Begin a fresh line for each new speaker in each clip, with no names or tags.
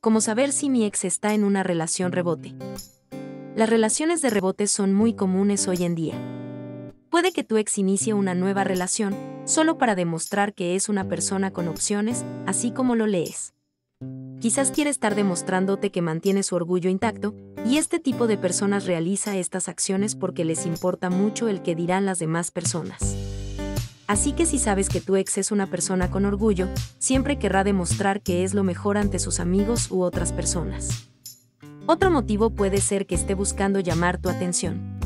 como saber si mi ex está en una relación rebote. Las relaciones de rebote son muy comunes hoy en día. Puede que tu ex inicie una nueva relación solo para demostrar que es una persona con opciones, así como lo lees. Quizás quiere estar demostrándote que mantiene su orgullo intacto, y este tipo de personas realiza estas acciones porque les importa mucho el que dirán las demás personas. Así que si sabes que tu ex es una persona con orgullo, siempre querrá demostrar que es lo mejor ante sus amigos u otras personas. Otro motivo puede ser que esté buscando llamar tu atención.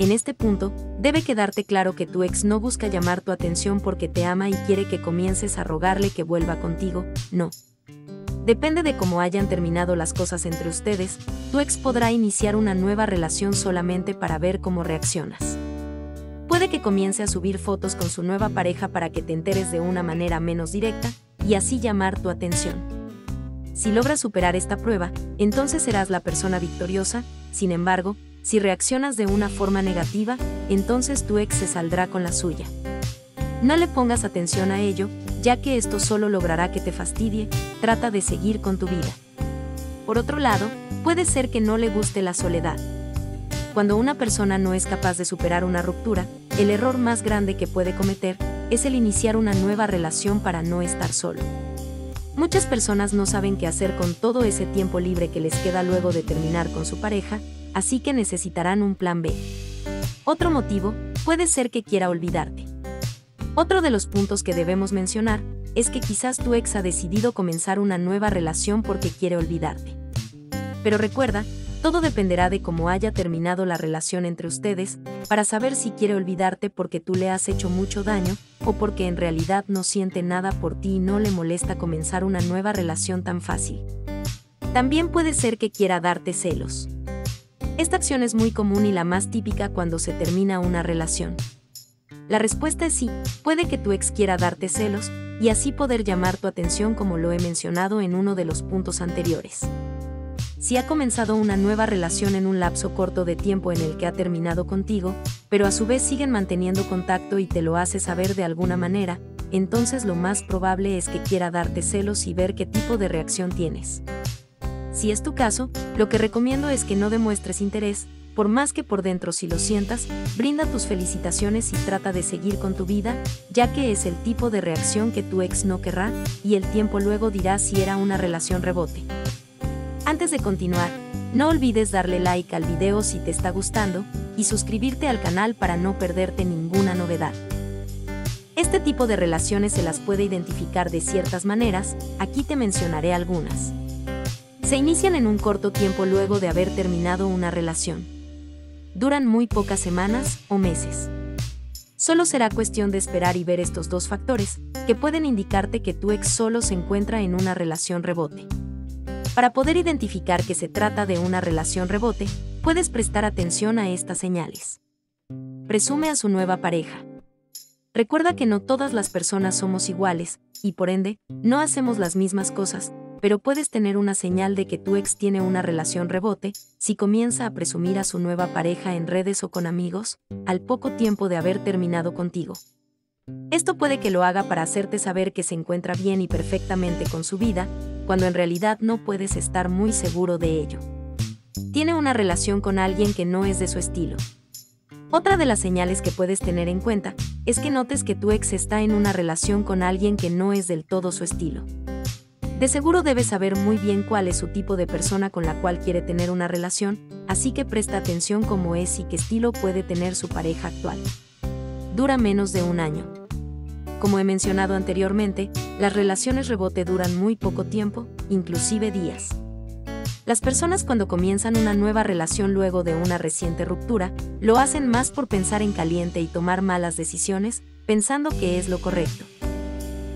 En este punto, debe quedarte claro que tu ex no busca llamar tu atención porque te ama y quiere que comiences a rogarle que vuelva contigo, no. Depende de cómo hayan terminado las cosas entre ustedes, tu ex podrá iniciar una nueva relación solamente para ver cómo reaccionas. Puede que comience a subir fotos con su nueva pareja para que te enteres de una manera menos directa y así llamar tu atención. Si logras superar esta prueba, entonces serás la persona victoriosa, sin embargo, si reaccionas de una forma negativa, entonces tu ex se saldrá con la suya. No le pongas atención a ello, ya que esto solo logrará que te fastidie, trata de seguir con tu vida. Por otro lado, puede ser que no le guste la soledad. Cuando una persona no es capaz de superar una ruptura, el error más grande que puede cometer es el iniciar una nueva relación para no estar solo. Muchas personas no saben qué hacer con todo ese tiempo libre que les queda luego de terminar con su pareja, así que necesitarán un plan B. Otro motivo puede ser que quiera olvidarte. Otro de los puntos que debemos mencionar es que quizás tu ex ha decidido comenzar una nueva relación porque quiere olvidarte. Pero recuerda todo dependerá de cómo haya terminado la relación entre ustedes, para saber si quiere olvidarte porque tú le has hecho mucho daño, o porque en realidad no siente nada por ti y no le molesta comenzar una nueva relación tan fácil. También puede ser que quiera darte celos. Esta acción es muy común y la más típica cuando se termina una relación. La respuesta es sí, puede que tu ex quiera darte celos, y así poder llamar tu atención como lo he mencionado en uno de los puntos anteriores si ha comenzado una nueva relación en un lapso corto de tiempo en el que ha terminado contigo, pero a su vez siguen manteniendo contacto y te lo hace saber de alguna manera, entonces lo más probable es que quiera darte celos y ver qué tipo de reacción tienes. Si es tu caso, lo que recomiendo es que no demuestres interés, por más que por dentro si lo sientas, brinda tus felicitaciones y trata de seguir con tu vida, ya que es el tipo de reacción que tu ex no querrá, y el tiempo luego dirá si era una relación rebote. Antes de continuar, no olvides darle like al video si te está gustando y suscribirte al canal para no perderte ninguna novedad. Este tipo de relaciones se las puede identificar de ciertas maneras, aquí te mencionaré algunas. Se inician en un corto tiempo luego de haber terminado una relación. Duran muy pocas semanas o meses. Solo será cuestión de esperar y ver estos dos factores, que pueden indicarte que tu ex solo se encuentra en una relación rebote. Para poder identificar que se trata de una relación rebote, puedes prestar atención a estas señales. Presume a su nueva pareja. Recuerda que no todas las personas somos iguales, y por ende, no hacemos las mismas cosas, pero puedes tener una señal de que tu ex tiene una relación rebote si comienza a presumir a su nueva pareja en redes o con amigos, al poco tiempo de haber terminado contigo. Esto puede que lo haga para hacerte saber que se encuentra bien y perfectamente con su vida, cuando en realidad no puedes estar muy seguro de ello. Tiene una relación con alguien que no es de su estilo. Otra de las señales que puedes tener en cuenta es que notes que tu ex está en una relación con alguien que no es del todo su estilo. De seguro debes saber muy bien cuál es su tipo de persona con la cual quiere tener una relación, así que presta atención cómo es y qué estilo puede tener su pareja actual. Dura menos de un año. Como he mencionado anteriormente, las relaciones rebote duran muy poco tiempo, inclusive días. Las personas cuando comienzan una nueva relación luego de una reciente ruptura, lo hacen más por pensar en caliente y tomar malas decisiones, pensando que es lo correcto.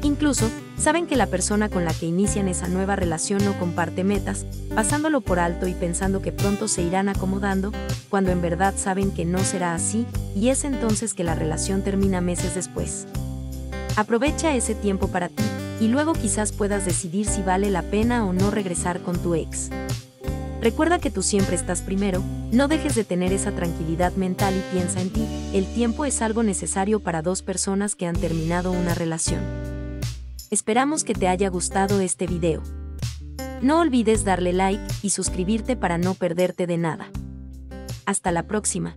Incluso, saben que la persona con la que inician esa nueva relación no comparte metas, pasándolo por alto y pensando que pronto se irán acomodando, cuando en verdad saben que no será así, y es entonces que la relación termina meses después. Aprovecha ese tiempo para ti y luego quizás puedas decidir si vale la pena o no regresar con tu ex. Recuerda que tú siempre estás primero, no dejes de tener esa tranquilidad mental y piensa en ti, el tiempo es algo necesario para dos personas que han terminado una relación. Esperamos que te haya gustado este video. No olvides darle like y suscribirte para no perderte de nada. Hasta la próxima.